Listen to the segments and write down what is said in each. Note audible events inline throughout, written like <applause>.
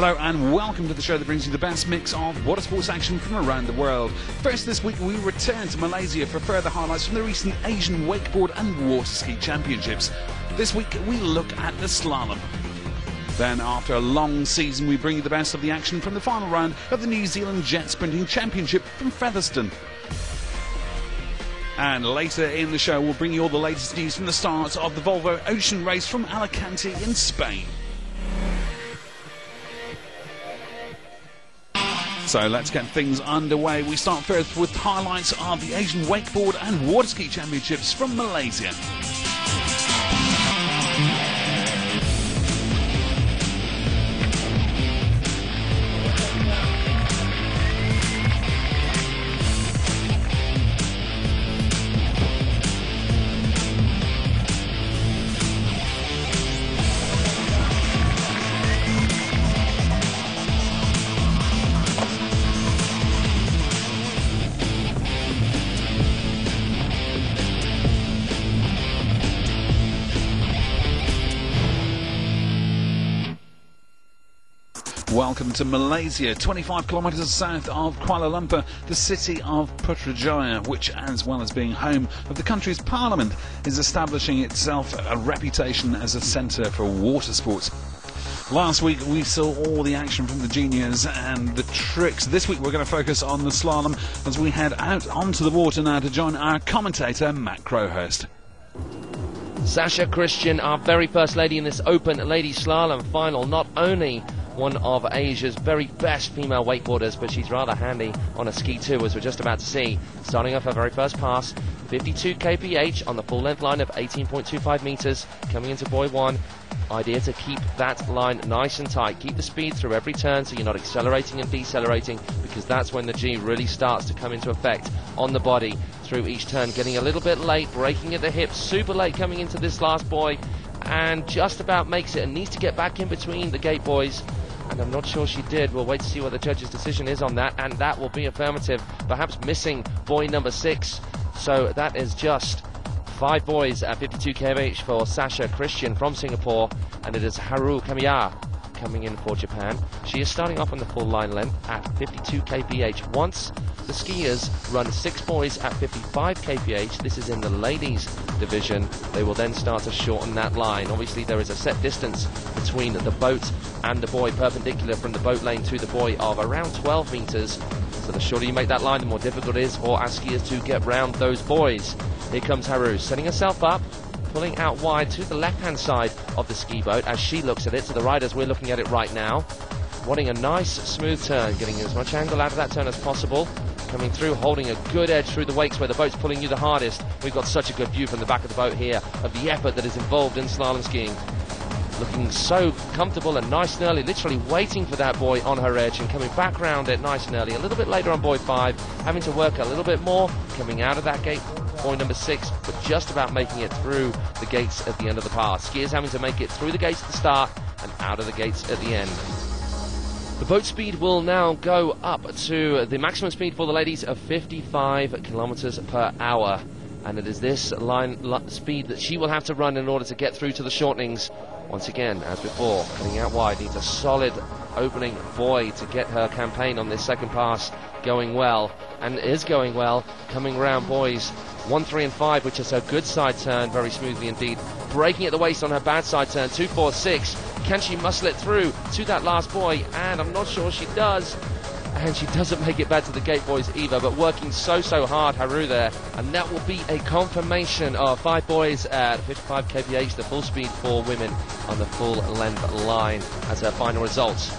Hello and welcome to the show that brings you the best mix of water sports action from around the world. First this week we return to Malaysia for further highlights from the recent Asian Wakeboard and Water Ski Championships. This week we look at the slalom. Then, after a long season, we bring you the best of the action from the final round of the New Zealand Jet Sprinting Championship from Featherston. And later in the show, we'll bring you all the latest news from the start of the Volvo Ocean Race from Alicante in Spain. So let's get things underway. We start first with highlights of the Asian Wakeboard and Water Ski Championships from Malaysia. Welcome to Malaysia, 25 kilometres south of Kuala Lumpur, the city of Putrajaya, which, as well as being home of the country's parliament, is establishing itself a reputation as a centre for water sports. Last week we saw all the action from the juniors and the tricks. This week we're going to focus on the slalom as we head out onto the water now to join our commentator Matt Crowhurst. Sasha Christian, our very first lady in this open ladies slalom final, not only one of Asia's very best female wakeboarders, but she's rather handy on a ski too, as we're just about to see. Starting off her very first pass, 52 kph on the full length line of 18.25 meters, coming into buoy one. Idea to keep that line nice and tight. Keep the speed through every turn so you're not accelerating and decelerating because that's when the G really starts to come into effect on the body through each turn. Getting a little bit late, braking at the hips, super late coming into this last buoy and just about makes it and needs to get back in between the gate buoys and I'm not sure she did. We'll wait to see what the judge's decision is on that, and that will be affirmative. Perhaps missing buoy number six. So that is just five buoys at 52 kmh for Sasha Christian from Singapore, and it is Haru Kamiya coming in for Japan. She is starting off on the full line length at 52 kph. Once the skiers run six buoys at 55 kph, this is in the ladies division, they will then start to shorten that line. Obviously there is a set distance between the boat and the buoy perpendicular from the boat lane to the buoy of around 12 meters. So the shorter you make that line, the more difficult it is for skiers to get round those buoys. Here comes Haru, setting herself up, pulling out wide to the left-hand side of the ski boat as she looks at it. To the right as we're looking at it right now. Wanting a nice smooth turn, getting as much angle out of that turn as possible. Coming through, holding a good edge through the wakes where the boat's pulling you the hardest. We've got such a good view from the back of the boat here of the effort that is involved in slalom skiing looking so comfortable and nice and early, literally waiting for that buoy on her edge and coming back round it nice and early. A little bit later on buoy five, having to work a little bit more, coming out of that gate buoy number six, but just about making it through the gates at the end of the pass. Skiers having to make it through the gates at the start and out of the gates at the end. The boat speed will now go up to the maximum speed for the ladies of 55 kilometers per hour. And it is this line speed that she will have to run in order to get through to the shortenings. Once again, as before, cutting out wide, needs a solid opening buoy to get her campaign on this second pass. Going well, and is going well, coming round buoys 1, 3 and 5, which is a good side turn, very smoothly indeed. Breaking at the waist on her bad side turn, 2, 4, 6. Can she muscle it through to that last buoy? And I'm not sure she does and she doesn't make it back to the gate buoys either, but working so, so hard, Haru there, and that will be a confirmation of five buoys at 55 kph, the full speed for women on the full length line as her final results.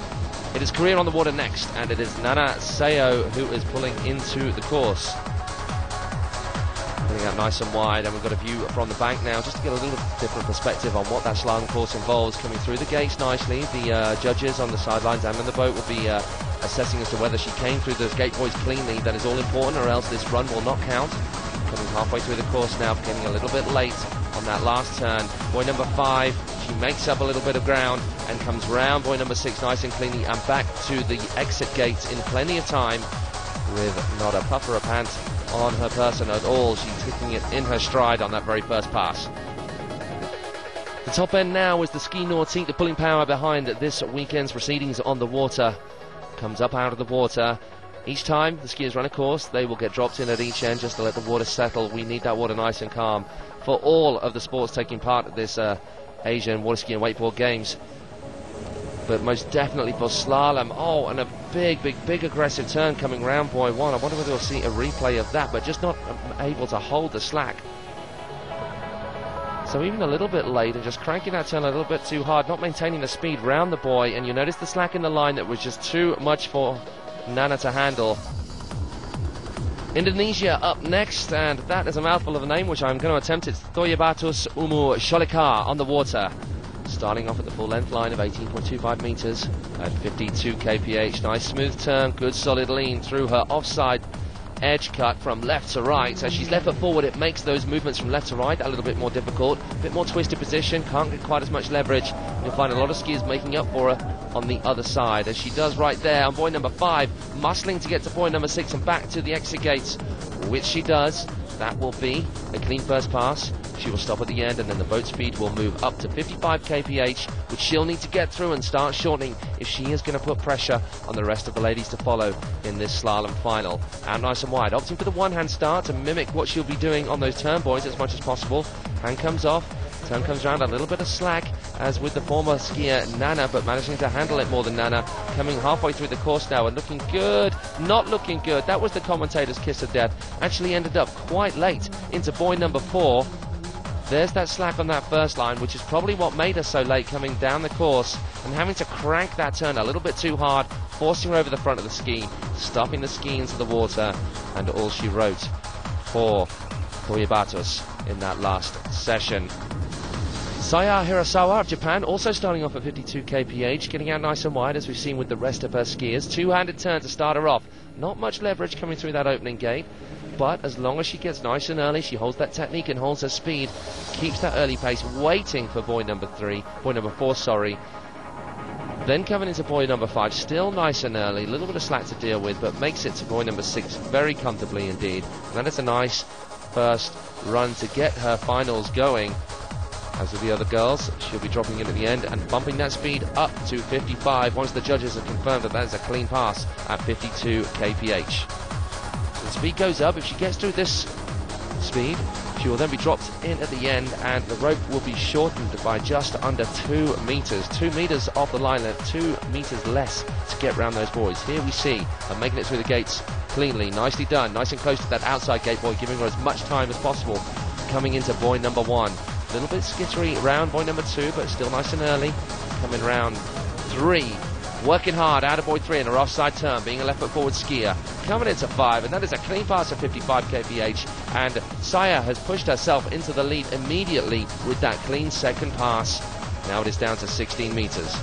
It is Korea on the water next, and it is Nana Seo who is pulling into the course. Out nice and wide, and we've got a view from the bank now, just to get a little different perspective on what that slalom course involves. Coming through the gates nicely, the uh, judges on the sidelines and on the boat will be uh, assessing as to whether she came through those gate buoys cleanly. That is all important, or else this run will not count. Coming halfway through the course now, getting a little bit late on that last turn. Buoy number five, she makes up a little bit of ground and comes round buoy number six nice and cleanly and back to the exit gates in plenty of time with not a puff or a pant on her person at all. She's taking it in her stride on that very first pass. The top end now is the Ski Nautique, the pulling power behind this weekend's proceedings on the water. Comes up out of the water. Each time the skiers run a course, they will get dropped in at each end just to let the water settle. We need that water nice and calm for all of the sports taking part at this uh, Asian water ski and wakeboard games. But most definitely for slalom. Oh, and a big, big, big aggressive turn coming round buoy one. I wonder whether we'll see a replay of that, but just not um, able to hold the slack. So even a little bit late and just cranking that turn a little bit too hard, not maintaining the speed round the buoy, and you notice the slack in the line that was just too much for Nana to handle. Indonesia up next, and that is a mouthful of a name which I'm going to attempt. It's Thoyabatus Umu Sholika on the water. Starting off at the full length line of 18.25 metres at 52 kph. Nice smooth turn, good solid lean through her offside edge cut from left to right. As she's left foot forward, it makes those movements from left to right a little bit more difficult. A bit more twisted position, can't get quite as much leverage. You'll find a lot of skiers making up for her on the other side, as she does right there on buoy number five, muscling to get to point number six and back to the exit gates, which she does. That will be a clean first pass. She will stop at the end and then the boat speed will move up to 55 kph, which she'll need to get through and start shortening if she is going to put pressure on the rest of the ladies to follow in this slalom final. And nice and wide, opting for the one-hand start to mimic what she'll be doing on those turn buoys as much as possible. Hand comes off, turn comes around, a little bit of slack as with the former skier Nana, but managing to handle it more than Nana. Coming halfway through the course now and looking good, not looking good. That was the commentator's kiss of death. Actually ended up quite late into buoy number four. There's that slack on that first line, which is probably what made her so late coming down the course and having to crank that turn a little bit too hard, forcing her over the front of the ski, stopping the ski into the water, and all she wrote for Thoyabatus in that last session. Saya Hirasawa of Japan also starting off at 52 kph, getting out nice and wide as we've seen with the rest of her skiers. Two-handed turn to start her off. Not much leverage coming through that opening gate, but as long as she gets nice and early, she holds that technique and holds her speed, keeps that early pace, waiting for buoy number three, buoy number four, sorry. Then coming into buoy number five, still nice and early, a little bit of slack to deal with, but makes it to buoy number six very comfortably indeed. And that is a nice first run to get her finals going. As with the other girls, she'll be dropping in at the end and bumping that speed up to 55 once the judges have confirmed that that is a clean pass at 52 kph. The speed goes up. If she gets through this speed, she will then be dropped in at the end and the rope will be shortened by just under two meters. Two meters off the line two meters less to get round those buoys. Here we see her making it through the gates cleanly. Nicely done. Nice and close to that outside gate buoy, giving her as much time as possible. Coming into buoy number one. A little bit skittery round buoy number two, but still nice and early. Coming round three. Working hard out of buoy three in her offside turn, being a left foot forward skier. Coming into five, and that is a clean pass of 55 kph. And Saya has pushed herself into the lead immediately with that clean second pass. Now it is down to 16 metres.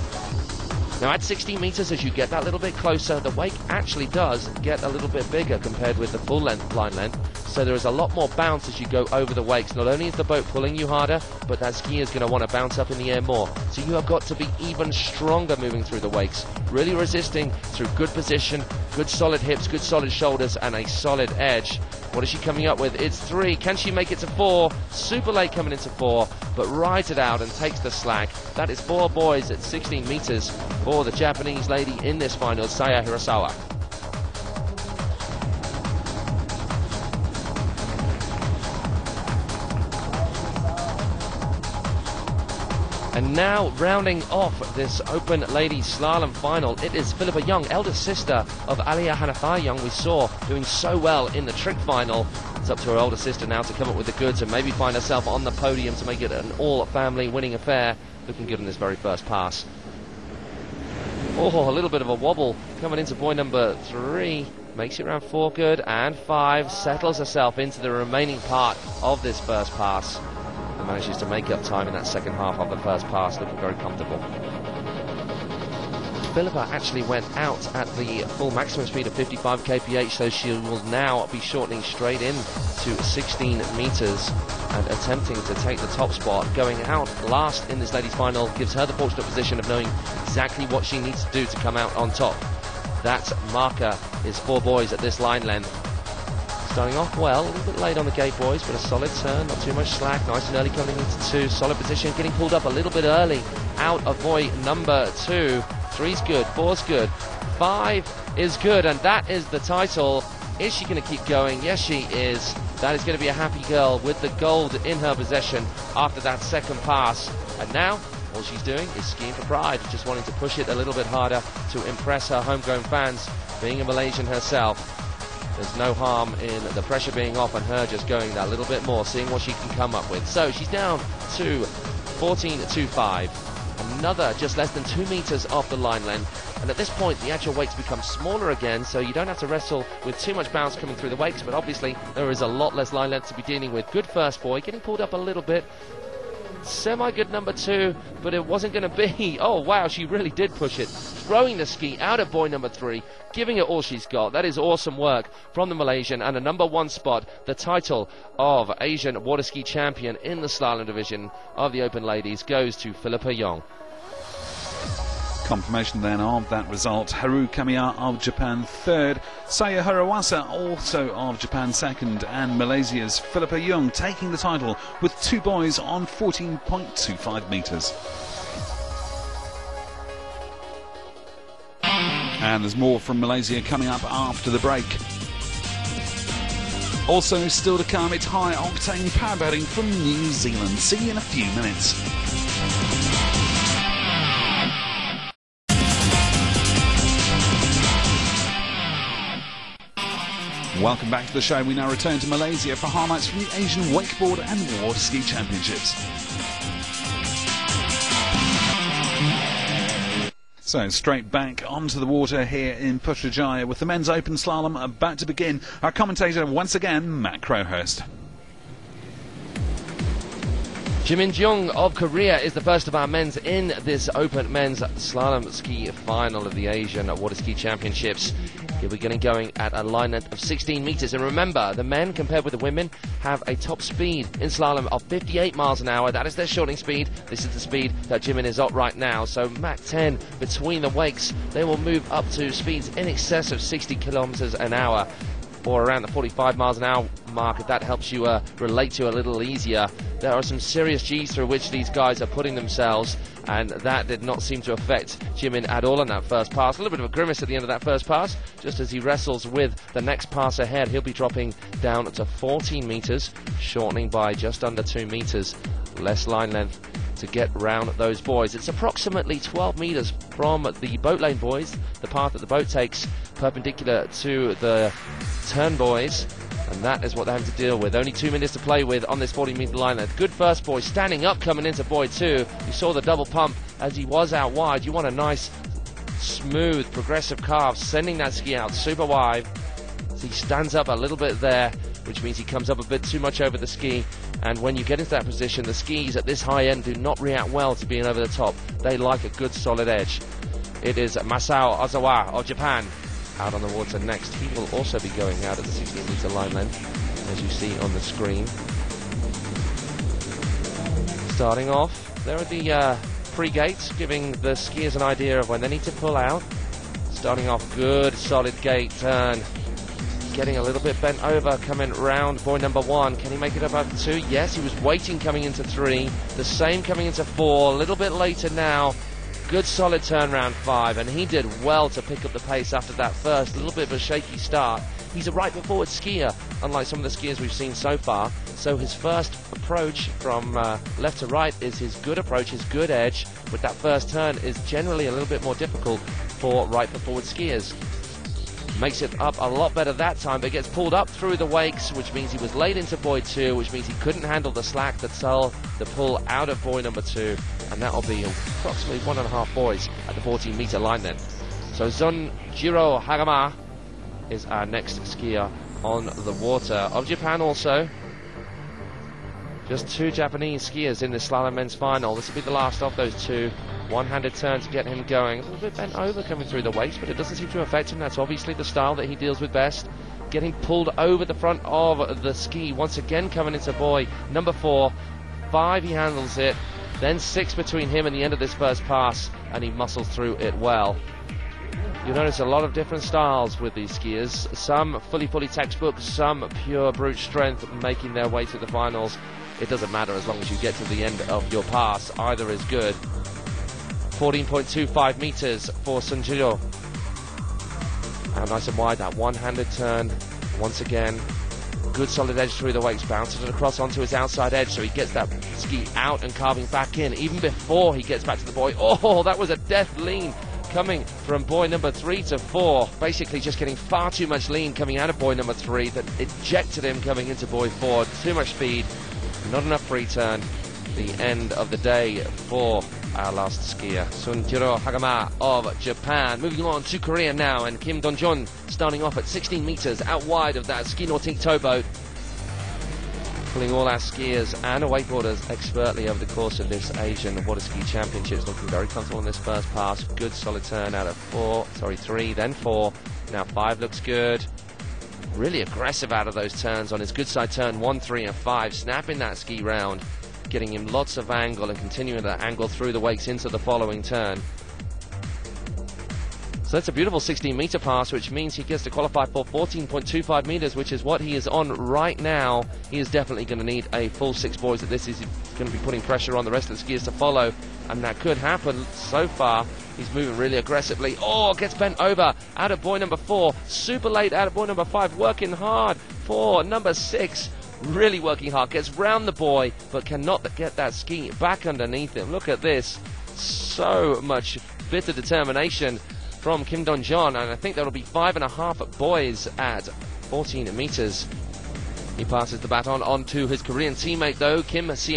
Now at 16 metres, as you get that little bit closer, the wake actually does get a little bit bigger compared with the full length line length. So there is a lot more bounce as you go over the wakes. Not only is the boat pulling you harder, but that ski is going to want to bounce up in the air more. So you have got to be even stronger moving through the wakes. Really resisting through good position, good solid hips, good solid shoulders, and a solid edge. What is she coming up with? It's three. Can she make it to four? Super late coming into four, but rides it out and takes the slack. That is four buoys at 16 meters for the Japanese lady in this final, Saya Hirasawa. And now, rounding off this open ladies slalom final, it is Philippa Yoong, eldest sister of Aaliyah Hanifah Yoong, we saw doing so well in the trick final. It's up to her older sister now to come up with the goods and maybe find herself on the podium to make it an all-family winning affair. Looking good in this very first pass. Oh, a little bit of a wobble coming into buoy number three. Makes it around four good and five. Settles herself into the remaining part of this first pass manages to make up time in that second half of the first pass, looking very comfortable. Philippa actually went out at the full maximum speed of 55 kph, so she will now be shortening straight in to 16 meters and attempting to take the top spot. Going out last in this ladies' final gives her the fortunate position of knowing exactly what she needs to do to come out on top. That marker is four buoys at this line length Starting off well, a little bit late on the gate, buoys, but a solid turn, not too much slack, nice and early coming into two, solid position, getting pulled up a little bit early out of buoy number two. Three's good, four's good, five is good, and that is the title. Is she going to keep going? Yes, she is. That is going to be a happy girl with the gold in her possession after that second pass. And now, all she's doing is skiing for pride, just wanting to push it a little bit harder to impress her homegrown fans, being a Malaysian herself. There's no harm in the pressure being off and her just going that little bit more, seeing what she can come up with. So she's down to 14.25. Another just less than two meters off the line length. And at this point, the actual weights become smaller again, so you don't have to wrestle with too much bounce coming through the weights. But obviously, there is a lot less line length to be dealing with. Good first buoy, getting pulled up a little bit semi good number two, but it wasn't going to be. <laughs> Oh, wow, she really did push it. Throwing the ski out of boy number three, giving it all she's got. That is awesome work from the Malaysian and a number one spot, the title of Asian water ski champion in the slalom division of the Open Ladies goes to Philippa Yoong. Confirmation then of that result. Haru Kamiya of Japan third, Saya Hirasawa also of Japan second, and Malaysia's Philippa Yoong taking the title with two buoys on 14.25 metres. And there's more from Malaysia coming up after the break. Also, still to come, it's high octane powerboating from New Zealand. See you in a few minutes. Welcome back to the show. We now return to Malaysia for highlights from the Asian Wakeboard and Water Ski Championships. So straight back onto the water here in Putrajaya with the men's open slalom about to begin. Our commentator once again, Matt Crowhurst. Jimin Jung of Korea is the first of our men's in this open men's slalom ski final of the Asian Water Ski Championships. He'll be getting going at a line length of 16 metres. And remember, the men, compared with the women, have a top speed in slalom of 58 miles an hour. That is their shorting speed. This is the speed that Jimin is at right now. So Mach 10 between the wakes, they will move up to speeds in excess of 60 kilometres an hour or around the 45 miles an hour mark, if that helps you uh, relate to a little easier. There are some serious G's through which these guys are putting themselves, and that did not seem to affect Jimin at all in that first pass. A little bit of a grimace at the end of that first pass, just as he wrestles with the next pass ahead. He'll be dropping down to 14 metres, shortening by just under 2 metres. Less line length to get round those buoys. It's approximately 12 metres from the boat lane buoys, the path that the boat takes perpendicular to the turn buoys. And that is what they have to deal with. Only two minutes to play with on this 40 metre line. A good first buoy standing up coming into buoy two. You saw the double pump as he was out wide. You want a nice, smooth, progressive carve, sending that ski out super wide. So he stands up a little bit there, which means he comes up a bit too much over the ski. And when you get into that position, the skis at this high end do not react well to being over the top. They like a good solid edge. It is Masao Ozawa of Japan out on the water next. He will also be going out at the 16 metre line length, as you see on the screen. Starting off, there are the uh, pre-gates, giving the skiers an idea of when they need to pull out. Starting off good, solid gate turn. Getting a little bit bent over, coming round buoy number one. Can he make it above two? Yes, he was waiting coming into three. The same coming into four. A little bit later now. Good solid turn round five, and he did well to pick up the pace after that first little bit of a shaky start. He's a right foot forward skier, unlike some of the skiers we've seen so far. So his first approach from uh, left to right is his good approach, his good edge. With that first turn is generally a little bit more difficult for right foot forward skiers. Makes it up a lot better that time, but gets pulled up through the wakes, which means he was late into buoy two, which means he couldn't handle the slack that saw the pull out of buoy number two, and that'll be approximately one and a half buoys at the 14 meter line then. So Jiro Hagama is our next skier on the water. Of Japan also, just two Japanese skiers in the slalom men's final. This will be the last of those two. One-handed turn to get him going. A little bit bent over coming through the waist, but it doesn't seem to affect him. That's obviously the style that he deals with best. Getting pulled over the front of the ski. Once again coming into buoy number four. Five, he handles it. Then six between him and the end of this first pass, and he muscles through it well. You notice a lot of different styles with these skiers. Some fully, fully textbook, some pure brute strength making their way to the finals. It doesn't matter as long as you get to the end of your pass. Either is good. 14.25 meters for Sunjiro. And uh, nice and wide, that one-handed turn. Once again, good solid edge through the wakes, bounces it across onto his outside edge, so he gets that out and carving back in, even before he gets back to the buoy. Oh, that was a death lean coming from buoy number three to four. Basically, just getting far too much lean coming out of buoy number three that ejected him coming into buoy four. Too much speed, not enough free turn. The end of the day for our last skier, Sunjiro Hagama of Japan. Moving on to Korea now, and Kim Donjon starting off at 16 meters out wide of that ski nautique towboat. All our skiers and wakeboarders expertly over the course of this Asian Water Ski Championships. Looking very comfortable in this first pass. Good solid turn out of four, sorry, three, then four. Now five looks good. Really aggressive out of those turns on his good side turn, one, three, and five. Snapping that ski round getting him lots of angle and continuing that angle through the wakes into the following turn. So that's a beautiful 16 meter pass, which means he gets to qualify for 14.25 meters, which is what he is on right now. He is definitely going to need a full six buoys at this. He's going to be putting pressure on the rest of the skiers to follow, and that could happen. So far, he's moving really aggressively. Oh, gets bent over out of buoy number four. Super late out of buoy number five, working hard for number six really working hard, gets round the buoy, but cannot get that ski back underneath him. Look at this. So much bitter determination from Kim Don John, and I think that'll be five and a half buoys at 14 meters. He passes the baton on to his Korean teammate, though, Kim Sie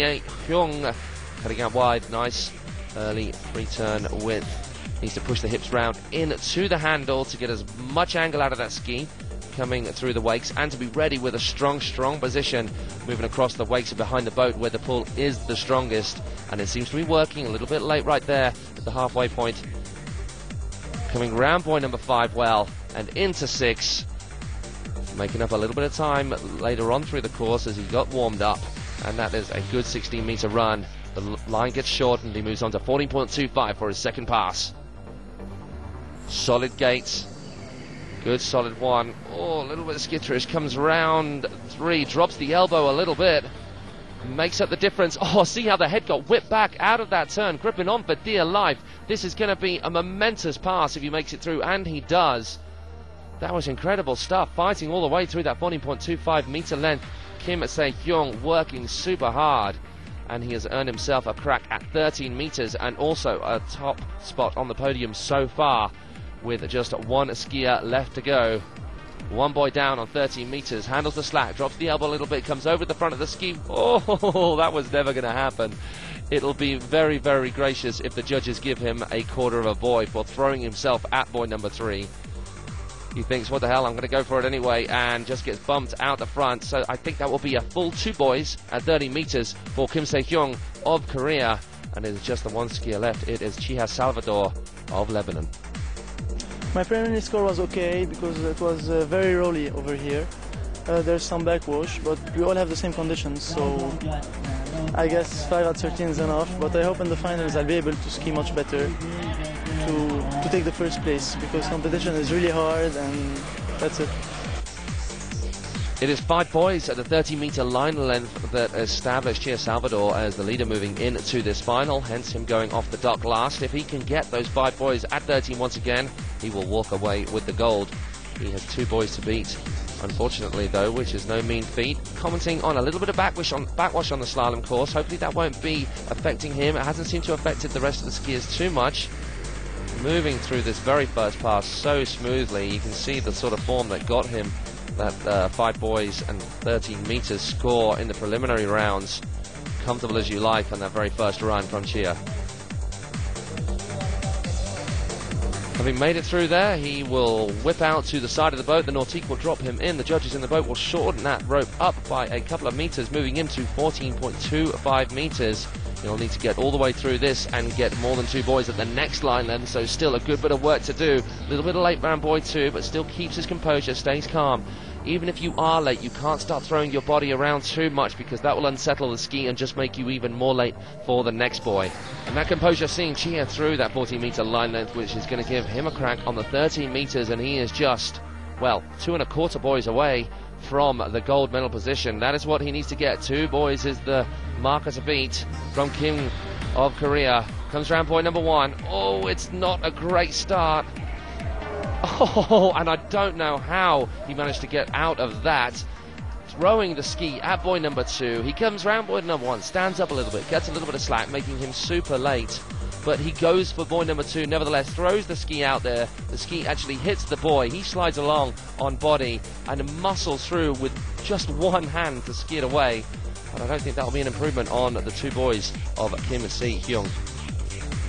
Hyung, cutting out wide. Nice early free turn width. Needs to push the hips round into the handle to get as much angle out of that ski coming through the wakes and to be ready with a strong, strong position moving across the wakes and behind the boat where the pull is the strongest. And it seems to be working a little bit late right there at the halfway point. Coming round buoy number five well and into six. Making up a little bit of time later on through the course as he got warmed up. And that is a good 16 meter run. The line gets shortened. He moves on to 14.25 for his second pass. Solid gates Good solid one. Oh, a little bit skitterish. Comes round three, drops the elbow a little bit. Makes up the difference. <laughs> Oh, see how the head got whipped back out of that turn, gripping on for dear life. This is going to be a momentous pass if he makes it through, and he does. That was incredible stuff, fighting all the way through that 14.25 meter length. Kim Se Hyung working super hard, and he has earned himself a crack at 13 meters and also a top spot on the podium so far with just one skier left to go. One buoy down on 13 meters, handles the slack, drops the elbow a little bit, comes over the front of the ski. <laughs> Oh, that was never going to happen. It'll be very, very gracious if the judges give him a quarter of a buoy for throwing himself at buoy number three. He thinks, what the hell, I'm going to go for it anyway, and just gets bumped out the front. So I think that will be a full two buoys at 30 meters for Kim Se Hyung of Korea. And it is just the one skier left. It is Chiha Salvador of Lebanon. My preliminary score was okay because it was uh, very rolly over here. Uh, there's some backwash, but we all have the same conditions, so I guess 5 out 13 is enough. But I hope in the finals I'll be able to ski much better to, to take the first place because competition is really hard and that's it. It is five buoys at the 30 metre line length that established here Salvador as the leader moving into this final, hence him going off the dock last. If he can get those five buoys at 13 once again, he will walk away with the gold. He has two buoys to beat, unfortunately, though, which is no mean feat. Commenting on a little bit of backwash on, backwash on the slalom course. Hopefully, that won't be affecting him. It hasn't seemed to have affected the rest of the skiers too much. Moving through this very first pass so smoothly, you can see the sort of form that got him that uh, five buoys and 13 meters score in the preliminary rounds. Comfortable as you like on that very first run from. Having made it through there, he will whip out to the side of the boat. The Nautique will drop him in. The judges in the boat will shorten that rope up by a couple of meters, moving him to 14.25 meters. He'll need to get all the way through this and get more than two buoys at the next line then, so still a good bit of work to do. A little bit of late round buoy too, but still keeps his composure, stays calm even if you are late, you can't start throwing your body around too much because that will unsettle the ski and just make you even more late for the next buoy. And that composure seeing Chiha through that 14 meter line length, which is going to give him a crack on the 13 meters, and he is just, well, two and a quarter buoys away from the gold medal position. That is what he needs to get. Two buoys is the marker to beat from Kim of Korea. Comes round point number one. Oh, it's not a great start. Oh, and I don't know how he managed to get out of that. Throwing the ski at buoy number two. He comes round buoy number one, stands up a little bit, gets a little bit of slack, making him super late. But he goes for buoy number two, nevertheless, throws the ski out there. The ski actually hits the buoy. He slides along on body and muscles through with just one hand to ski it away. And I don't think that'll be an improvement on the two buoys of Kim Si Hyung.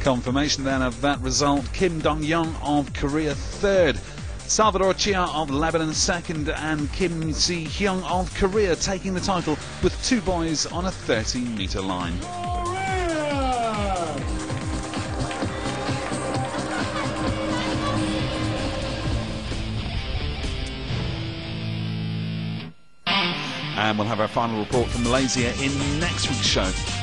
Confirmation then of that result. Kim Dong Young of Korea third. Salvador Chiha of Lebanon second and Kim Si Hyung of Korea taking the title with two buoys on a 13 metre line. And we'll have our final report from Malaysia in next week's show.